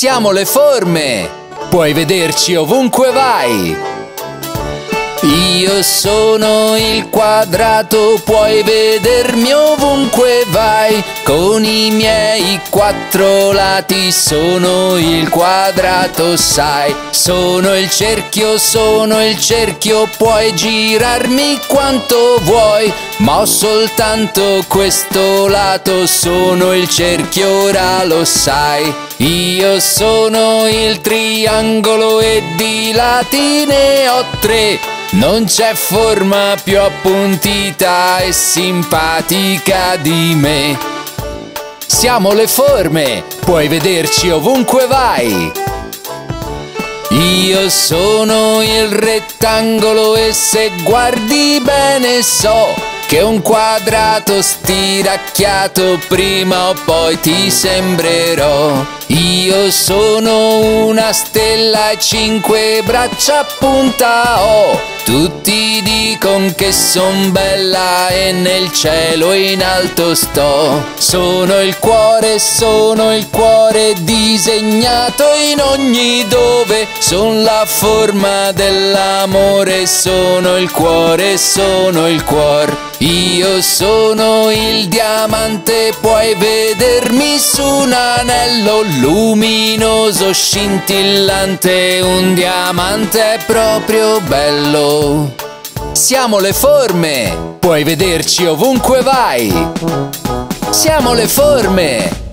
Siamo le forme! Puoi vederci ovunque vai! Io sono il quadrato, puoi vedermi ovunque Con i miei quattro lati sono il quadrato, sai. Sono il cerchio, sono il cerchio, puoi girarmi quanto vuoi. Ma ho soltanto questo lato, sono il cerchio, ora lo sai. Io sono il triangolo e di lati ne ho tre. Non c'è forma più appuntita e simpatica di me. Siamo le forme, puoi vederci ovunque vai. Io sono il rettangolo e se guardi bene so che un quadrato stiracchiato prima o poi ti sembrerò. Io sono una stella e cinque braccia a punta ho. Tutti dicono che son bella e nel cielo in alto sto. Sono il cuore, sono il cuore disegnato in ogni dove. Son la forma dell'amore, sono il cuore, sono il cuore. Io sono il diamante, puoi vedermi su un anello luminoso, scintillante, un diamante proprio bello. Siamo le forme, puoi vederci ovunque vai. Siamo le forme,